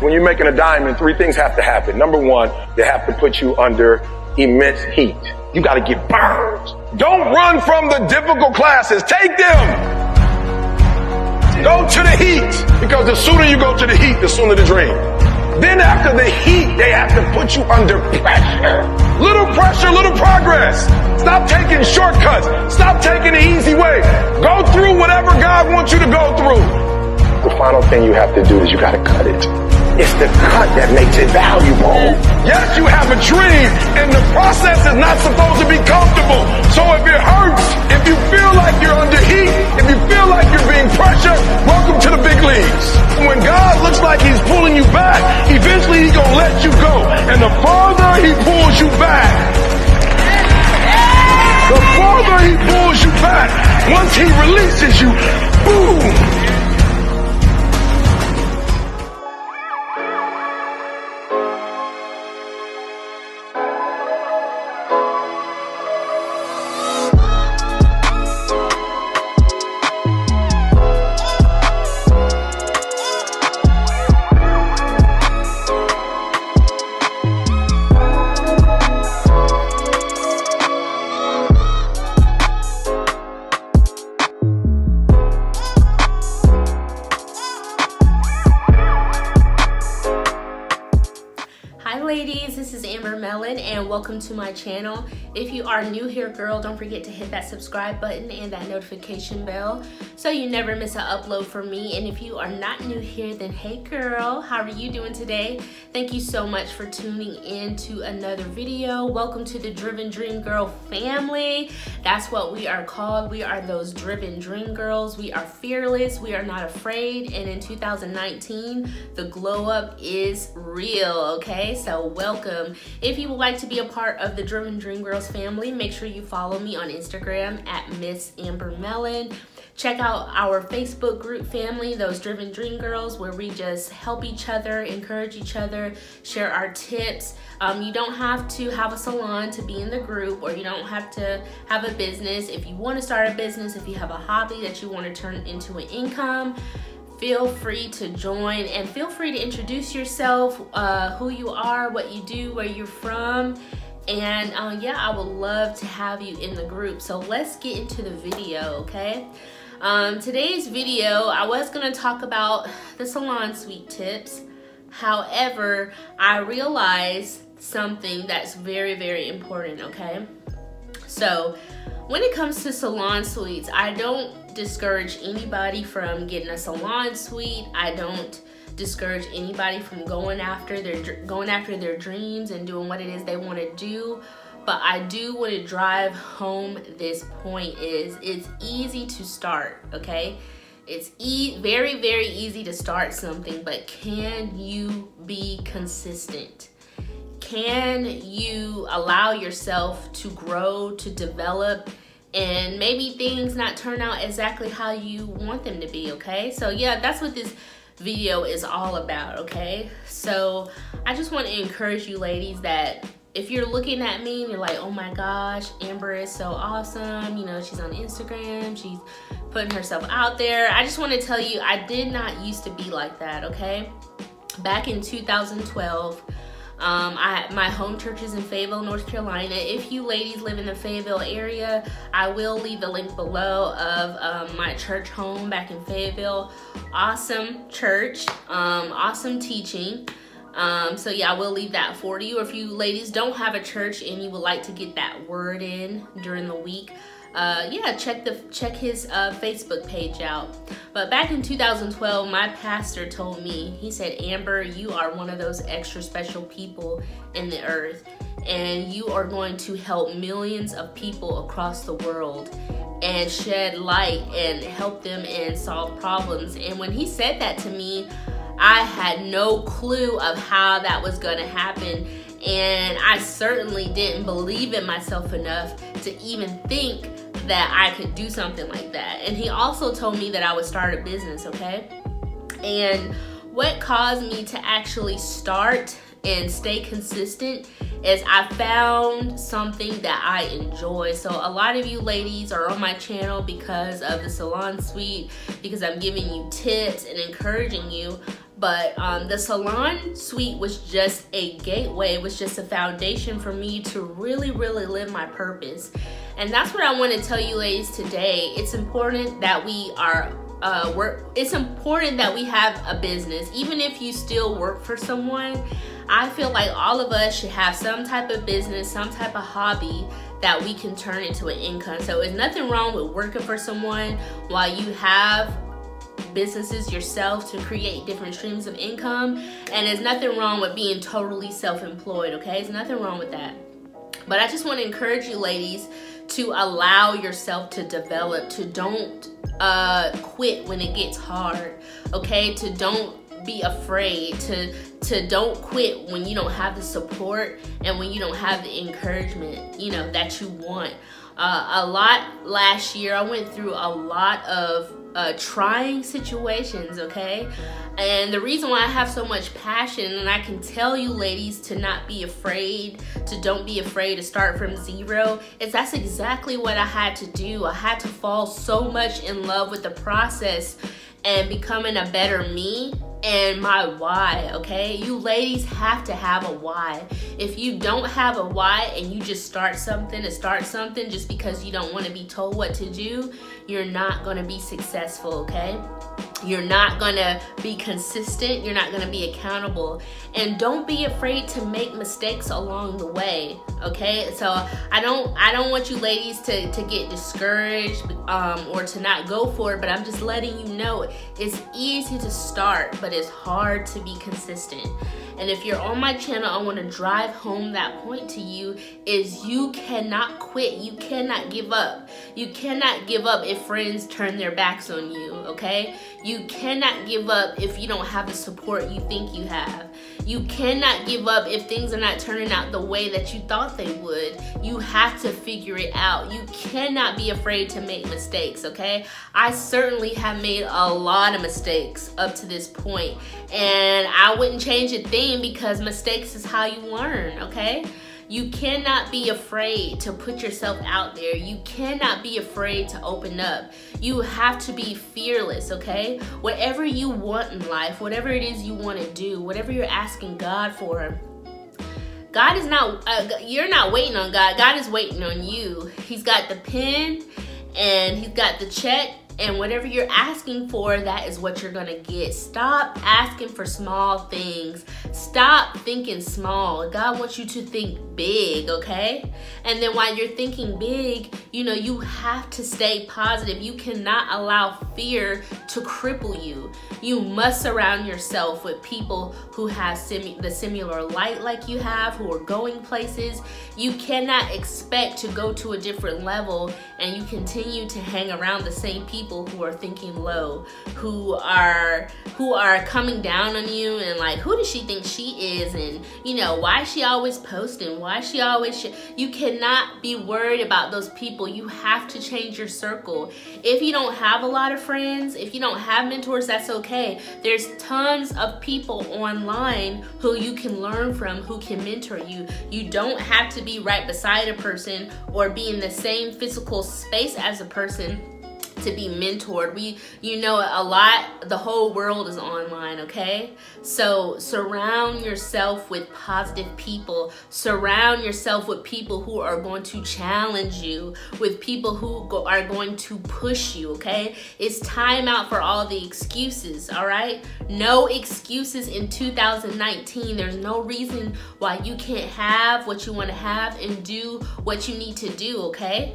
when you're making a diamond, three things have to happen. Number one, they have to put you under immense heat. You got to get burned. Don't run from the difficult classes. Take them. Go to the heat because the sooner you go to the heat, the sooner the dream. Then after the heat, they have to put you under pressure. Little pressure, little progress. Stop taking shortcuts. Stop taking the easy way. Go through whatever God wants you to go through. The final thing you have to do is you got to cut it. It's the cut that makes it valuable. Yes, you have a dream, and the process is not supposed to be comfortable. So if it hurts, if you feel like you're under heat, if you feel like you're being pressured, welcome to the big leagues. When God looks like he's pulling you back, eventually he's gonna let you go. And the farther he pulls you back, the farther he pulls you back, once he releases you, boom, welcome to my channel. If you are new here, girl, don't forget to hit that subscribe button and that notification bell so you never miss an upload from me. And if you are not new here, then hey girl, how are you doing today? Thank you so much for tuning in to another video. Welcome to the Driven Dream Girl family. That's what we are called. We are those driven dream girls. We are fearless. We are not afraid. And in 2019, the glow up is real, okay? So welcome. If you would like to be a part of the Driven Dream Girls family, make sure you follow me on Instagram at Miss Amber Mellon. Check out our Facebook group family, those Driven Dream Girls, where we just help each other, encourage each other, share our tips. Um, you don't have to have a salon to be in the group, or you don't have to have a business. If you want to start a business, if you have a hobby that you want to turn into an income, feel free to join and feel free to introduce yourself, uh, who you are, what you do, where you're from. And uh, yeah, I would love to have you in the group. So let's get into the video, okay? Um, today's video, I was gonna talk about the salon suite tips. However, I realized something that's very, very important, okay? So, when it comes to salon suites, I don't discourage anybody from getting a salon suite. I don't discourage anybody from going after their going after their dreams and doing what it is they want to do but I do want to drive home this point is it's easy to start, okay? It's e very, very easy to start something, but can you be consistent? Can you allow yourself to grow, to develop, and maybe things not turn out exactly how you want them to be, okay? So yeah, that's what this video is all about, okay? So I just want to encourage you ladies that if you're looking at me and you're like, oh my gosh, Amber is so awesome. You know, she's on Instagram, she's putting herself out there. I just want to tell you, I did not used to be like that, okay? Back in 2012, um, I, my home church is in Fayetteville, North Carolina. If you ladies live in the Fayetteville area, I will leave the link below of um, my church home back in Fayetteville. Awesome church, um, awesome teaching. Um, so yeah, I will leave that for you. If you ladies don't have a church and you would like to get that word in during the week, uh, yeah, check the check his uh, Facebook page out. But back in 2012, my pastor told me, he said, Amber, you are one of those extra special people in the earth, and you are going to help millions of people across the world and shed light and help them and solve problems. And when he said that to me, I had no clue of how that was going to happen. And I certainly didn't believe in myself enough to even think that I could do something like that. And he also told me that I would start a business, okay? And what caused me to actually start and stay consistent is I found something that I enjoy. So a lot of you ladies are on my channel because of the salon suite, because I'm giving you tips and encouraging you. But um, the salon suite was just a gateway, it was just a foundation for me to really, really live my purpose. And that's what I want to tell you ladies today. It's important that we are uh, work. It's important that we have a business, even if you still work for someone. I feel like all of us should have some type of business, some type of hobby that we can turn into an income. So there's nothing wrong with working for someone while you have businesses yourself to create different streams of income. And there's nothing wrong with being totally self-employed, okay? There's nothing wrong with that. But I just want to encourage you ladies to allow yourself to develop, to don't uh, quit when it gets hard, okay? To don't be afraid, to to don't quit when you don't have the support and when you don't have the encouragement, you know, that you want. Uh, a lot last year, I went through a lot of uh, trying situations, okay? And the reason why I have so much passion, and I can tell you, ladies, to not be afraid, to don't be afraid to start from zero, is that's exactly what I had to do. I had to fall so much in love with the process and becoming a better me and my why, okay? You ladies have to have a why. If you don't have a why and you just start something to start something just because you don't want to be told what to do, you're not going to be successful, okay? You're not to be consistent, you're not to be accountable, and don't be afraid to make mistakes along the way, okay? So I don't I don't want you ladies to to get discouraged um or to not go for it, but I'm just letting you know it's easy to start, but it's hard to be consistent. And if you're on my channel, I want to drive home that point to you is you cannot quit. You cannot give up. You cannot give up if friends turn their backs on you, okay? You cannot give up if you don't have the support you think you have. You cannot give up if things are not turning out the way that you thought they would. You have to figure it out. You cannot be afraid to make mistakes, okay? I certainly have made a lot of mistakes up to this point, and I wouldn't change a thing because mistakes is how you learn, okay? You cannot be afraid to put yourself out there. You cannot be afraid to open up. You have to be fearless, okay? Whatever you want in life, whatever it is you want to do, whatever you're asking God for, God is not, uh, you're not waiting on God. God is waiting on you. He's got the pen and he's got the check and whatever you're asking for, that is what you're gonna get. Stop asking for small things. Stop thinking small. God wants you to think big, okay? And then while you're thinking big, you know, you have to stay positive. You cannot allow fear to cripple you. You must surround yourself with people who have sim the similar light like you have, who are going places. You cannot expect to go to a different level and you continue to hang around the same people who are thinking low, who are who are coming down on you and like, who does she think she is? And you know, why she always posting? Why she always? Sh you cannot be worried about those people. You have to change your circle. If you don't have a lot of friends, if you don't have mentors, that's okay. There's tons of people online who you can learn from, who can mentor you. You don't have to be right beside a person or be in the same physical space as a person to be mentored. We, you know, a lot, the whole world is online, okay? So surround yourself with positive people. Surround yourself with people who are going to challenge you, with people who go, are going to push you, okay? It's time out for all the excuses, all right? No excuses in 2019. There's no reason why you can't have what you want to have and do what you need to do, okay?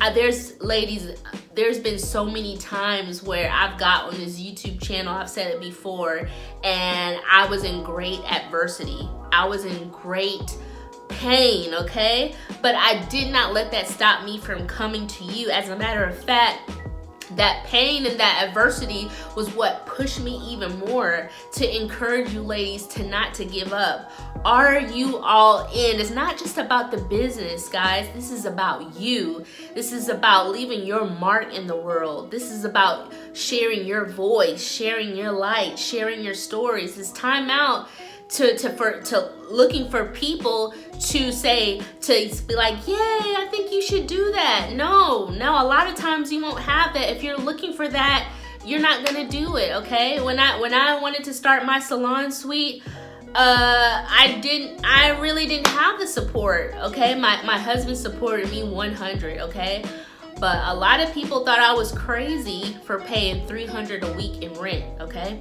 Uh, there's ladies there's been so many times where I've got on this YouTube channel I've said it before and I was in great adversity. I was in great pain okay? But I did not let that stop me from coming to you. As a matter of fact that pain and that adversity was what pushed me even more to encourage you ladies to not to give up. Are you all in? It's not just about the business guys. This is about you. This is about leaving your mark in the world. This is about sharing your voice sharing your light sharing your stories. It's time out to to for to looking for people to say to be like yay i think you should do that. No no a lot of times you won't have that. If you're looking for that you're not gonna do it, okay? When I when I wanted to start my salon suite, uh i didn't i really didn't have the support okay? My my husband supported me 100 okay? But a lot of people thought i was crazy for paying 300 a week in rent okay?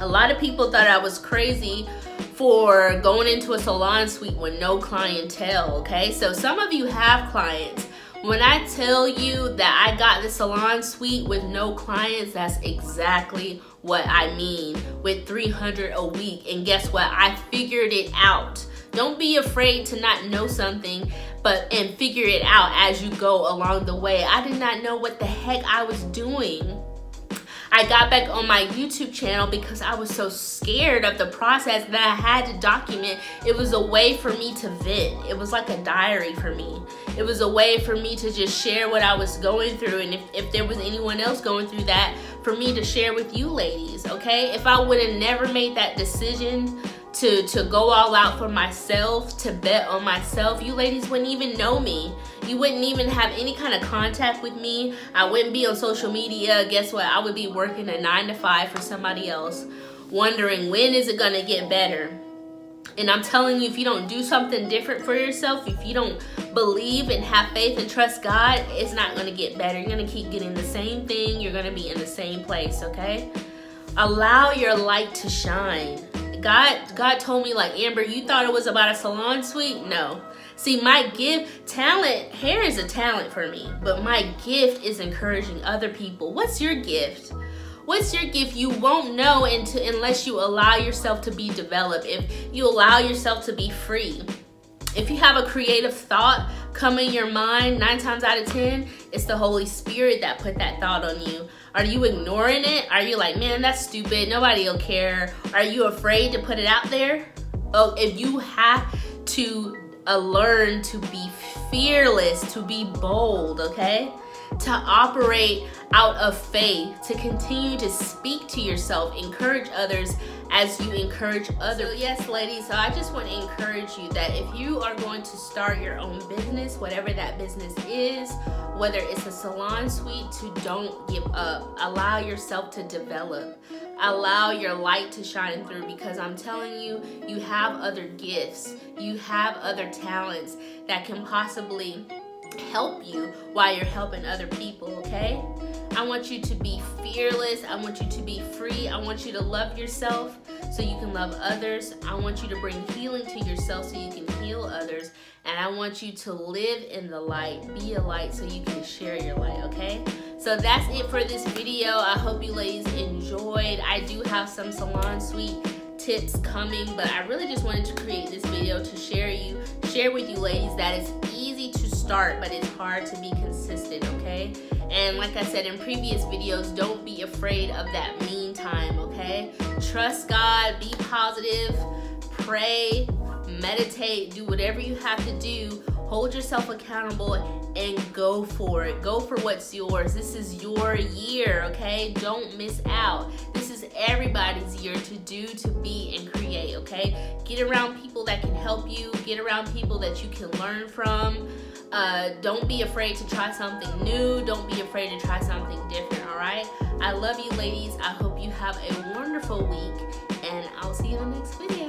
A lot of people thought i was crazy for going into a salon suite with no clientele okay so some of you have clients when I tell you that I got the salon suite with no clients, that's exactly what I mean with 300 a week. And guess what? I figured it out. Don't be afraid to not know something, but and figure it out as you go along the way. I did not know what the heck I was doing I got back on my YouTube channel because I was so scared of the process that I had to document. It was a way for me to vent. It was like a diary for me. It was a way for me to just share what I was going through and if, if there was anyone else going through that, for me to share with you ladies, okay? If I would have never made that decision to to go all out for myself, to bet on myself, you ladies wouldn't even know me. You wouldn't even have any kind of contact with me. I wouldn't be on social media. Guess what? I would be working a 9 to 5 for somebody else, wondering when is it to get better. And I'm telling you, if you don't do something different for yourself, if you don't believe and have faith and trust God, it's not to get better. You're to keep getting the same thing. You're to be in the same place, okay? Allow your light to shine. God God told me like Amber, you thought it was about a salon suite? No. See, my gift, talent, hair is a talent for me, but my gift is encouraging other people. What's your gift? What's your gift? You won't know until, unless you allow yourself to be developed, if you allow yourself to be free. If you have a creative thought come in your mind, nine times out of 10, it's the Holy Spirit that put that thought on you. Are you ignoring it? Are you like, man, that's stupid. Nobody will care. Are you afraid to put it out there? Oh, if you have to uh, learn to be fearless, to be bold, okay? To operate out of faith, to continue to speak to yourself, encourage others as you encourage others. So yes, ladies, so I just want to encourage you that if you are going to start your own business, whatever that business is, whether it's a salon suite, to don't give up. Allow yourself to develop. Allow your light to shine through because I'm telling you, you have other gifts. You have other talents that can possibly help you while you're helping other people, okay? I want you to be fearless. I want you to be free. I want you to love yourself so you can love others. I want you to bring healing to yourself so you can heal others. And I want you to live in the light, be a light so you can share your light, okay? So that's it for this video. I hope you ladies enjoyed. I do have some salon suite tips coming, but I really just wanted to create this video to share you, share with you ladies that it's easy start, but it's hard to be consistent, okay? And like I said in previous videos, don't be afraid of that meantime, okay? Trust God, be positive, pray, meditate, do whatever you have to do. Hold yourself accountable and go for it. Go for what's yours. This is your year, okay? Don't miss out. This is everybody's year to do, to be, and create, okay? Get around people that can help you. Get around people that you can learn from. Uh, don't be afraid to try something new. Don't be afraid to try something different, all right? I love you, ladies. I hope you have a wonderful week, and I'll see you in the next video.